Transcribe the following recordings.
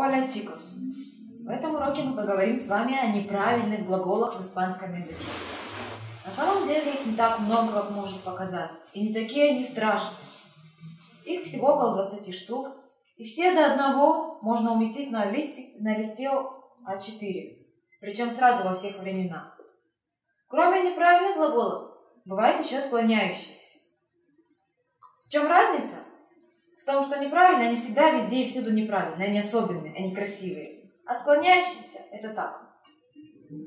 Hola, chicos! В этом уроке мы поговорим с вами о неправильных глаголах в испанском языке. На самом деле их не так много, как может показаться, и не такие они страшные. Их всего около 20 штук, и все до одного можно уместить на листе, на листе А4, причем сразу во всех временах. Кроме неправильных глаголов, бывают еще отклоняющиеся. В чем разница? Том, что неправильные, они всегда везде и всюду неправильные, они особенные, они красивые. Отклоняющиеся – это так.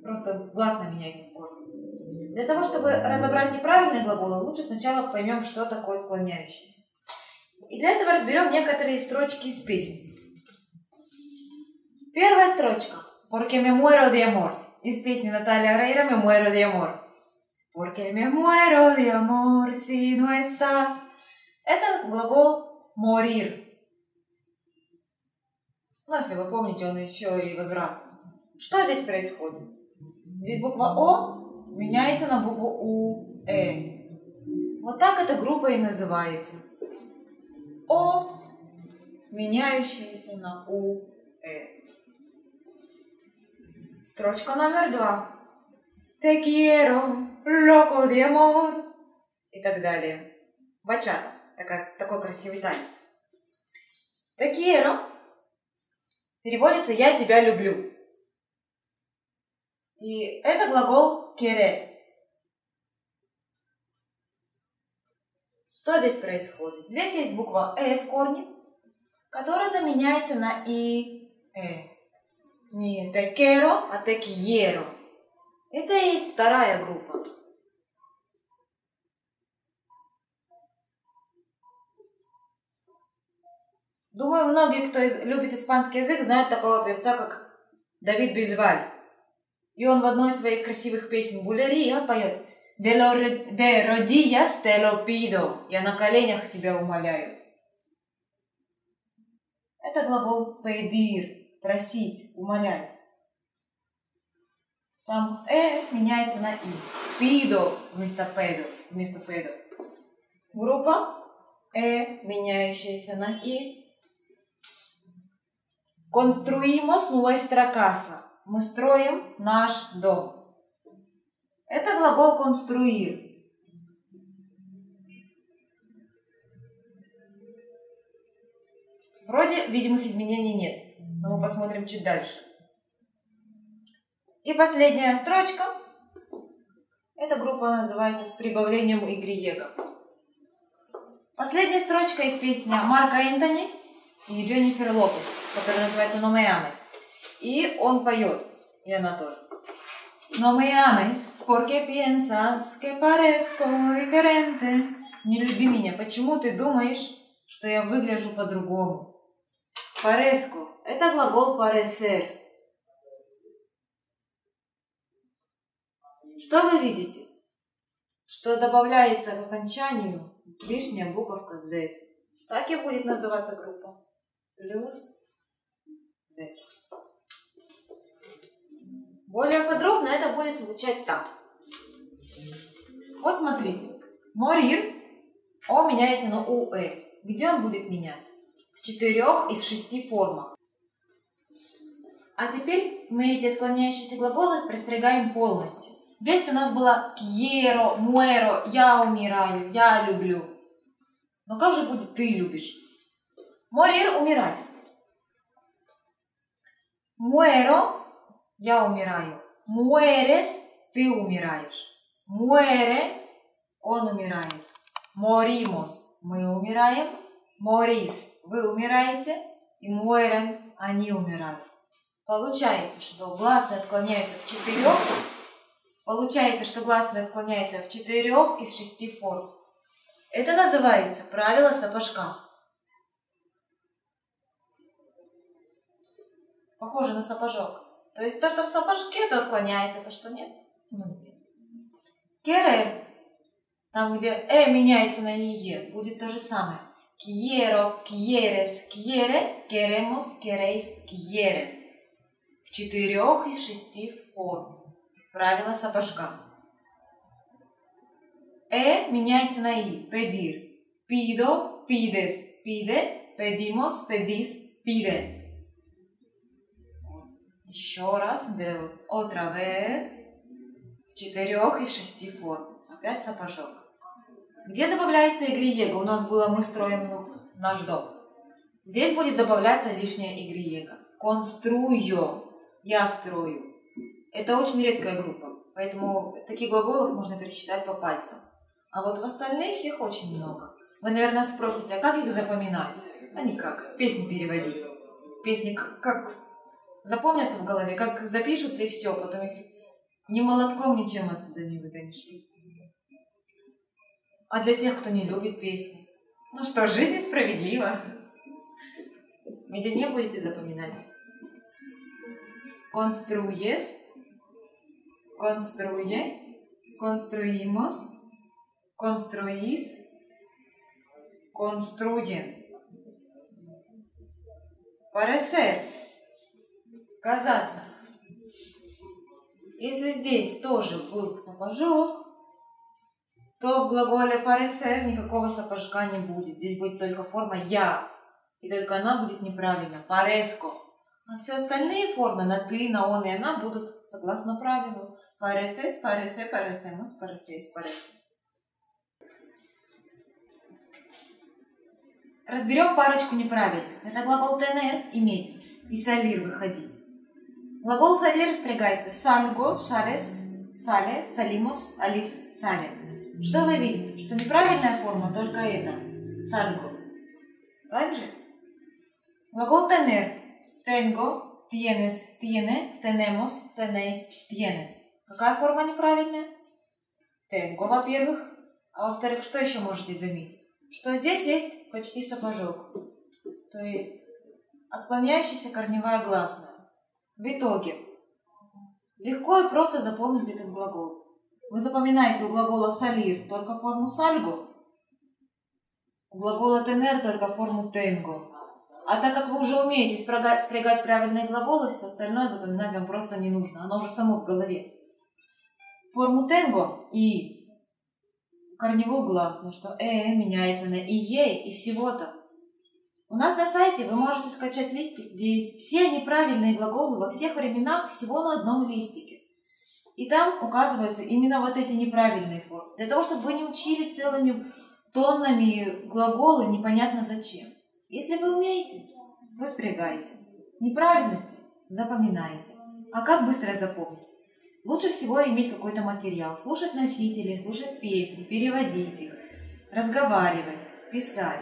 Просто гласно меняется в корне. Для того, чтобы разобрать неправильные глаголы, лучше сначала поймем, что такое отклоняющиеся. И для этого разберем некоторые строчки из песен. Первая строчка. Porque me muero de amor. Из песни Наталья Рейра «Me muero de amor». Porque me muero de amor si no estás. Это глагол «morir». Ну, если вы помните, он еще и возврат. Что здесь происходит? Здесь буква О меняется на букву У, Э. Вот так эта группа и называется. О, меняющаяся на У, Э. Строчка номер два. Te quiero, loco de amor. И так далее. Бачата. Такая, такой красивый танец. Quiero переводится «я тебя люблю». И это глагол querer. Что здесь происходит? Здесь есть буква «э» в корне, которая заменяется на «и», «э». Не «te quiero», а «te quiero». Это и есть вторая группа. Думаю, многие, кто любит испанский язык, знают такого певца, как Давид Бижваль. И он в одной из своих красивых песен «Булерия» поет «De, lo, de rodillas te lo pido» «Я на коленях тебя умоляю». Это глагол «pedir» – «просить», «умолять». Там «э» меняется на «и». «Pido» вместо «pedo», вместо «pedo». Группа «э», меняющаяся на «и», Construimos nuestra casa. Мы строим наш дом. Это глагол конструир. Вроде видимых изменений нет, но мы посмотрим чуть дальше. И последняя строчка. Эта группа называется с прибавлением Y. Последняя строчка из песни Марка Энтони и Дженнифер Лопес, которая называется «No me ames». И он поет, и она тоже. No me ames, porque piensas que parezco diferente. Не люби меня, почему ты думаешь, что я выгляжу по-другому? Parezco – это глагол parecer. Что вы видите? Что добавляется к окончанию лишняя буковка Z. Так и будет называться группа плюс z. Более подробно это будет звучать так. Вот смотрите. Морир О меняется на УЭ. Где он будет меняться? В четырех из шести формах. А теперь мы эти отклоняющиеся глаголы распрягаем полностью. Здесь у нас было quiero, muero, я умираю, я люблю. Но как же будет ты любишь? Морир – умирать. Muero – я умираю. Mueres – ты умираешь. Muere – он умирает. Morimos – мы умираем. Morís – вы умираете. И mueren – они умирают. Получается, что гласные отклоняются в четырех. Получается, что гласные отклоняются в четырех из шести форм. Это называется правило сапожка. Похоже на сапожок. То есть то, что в сапожке, то отклоняется, то, что нет, ну нет. Querer, там, где «э» меняется на «е», будет то же самое. Quiero, quieres, quiere, queremos, queréis, quieren. В четырех из шести форм. Правило сапожка. «Э» меняется на «и». Pedir. Pido, pides, pide, pedimos, pedís, piden. Еще раз. De otra vez. В четырех из шести форм. Опять сапожок. Где добавляется игриего? У нас было «мы строим наш дом». Здесь будет добавляться лишняя игриего. Конструю. Я строю. Это очень редкая группа. Поэтому таких глаголов можно пересчитать по пальцам. А вот в остальных их очень много. Вы, наверное, спросите, а как их запоминать? А никак. Песни переводить. Песни как запомнятся в голове, как запишутся и все. Потом их ни молотком, ничем оттуда не выгонишь. А для тех, кто не любит песни, ну что, жизнь справедлива. Медленнее будете запоминать. Construyes, construye, construimos, construís, construyen. Parecer. Казаться. Если здесь тоже был сапожок, то в глаголе parecer никакого сапожка не будет. Здесь будет только форма «я». И только она будет неправильно. Пареско. А все остальные формы на «ты», на «он» и «она» будут согласно правилу. Pareces, parece, parecemos, pareceis, parece. Разберем парочку неправильных. Это глагол tener – иметь и salir – выходить. Глагол salir распрягается salgo, sales, sale, salimos, alis, sale. Что вы видите? Что неправильная форма только это – salgo. Также глагол tener – tengo, tienes, tiene, tenemos, tenéis, tienen. Какая форма неправильная? Tengo, во-первых. А во-вторых, что еще можете заметить? Что здесь есть почти сапожок. То есть отклоняющаяся корневая гласная. В итоге легко и просто запомнить этот глагол. Вы запоминаете у глагола «салир» только форму «сальго», у глагола «тенер» только форму «тенго». А так как вы уже умеете спрягать, спрягать правильные глаголы, все остальное запоминать вам просто не нужно. Оно уже само в голове форму тенго и корневую гласную, что э меняется на ие и всего-то. У нас на сайте вы можете скачать листик, где есть все неправильные глаголы во всех временах всего на одном листике. И там указываются именно вот эти неправильные формы. Для того, чтобы вы не учили целыми тоннами глаголы непонятно зачем. Если вы умеете, вы спрягаете. Неправильности запоминаете. А как быстро запомнить? Лучше всего иметь какой-то материал, слушать носителей, слушать песни, переводить их, разговаривать, писать.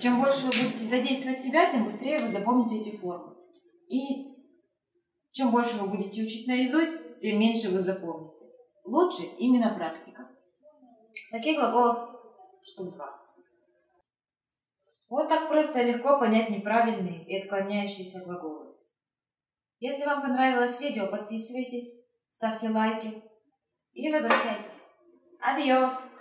Чем больше вы будете задействовать себя, тем быстрее вы запомните эти формы. И чем больше вы будете учить наизусть, тем меньше вы запомните. Лучше именно практика. Таких глаголов штук 20. Вот так просто и легко понять неправильные и отклоняющиеся глаголы. Если вам понравилось видео, подписывайтесь ставьте лайки и возвращайтесь. Адьос!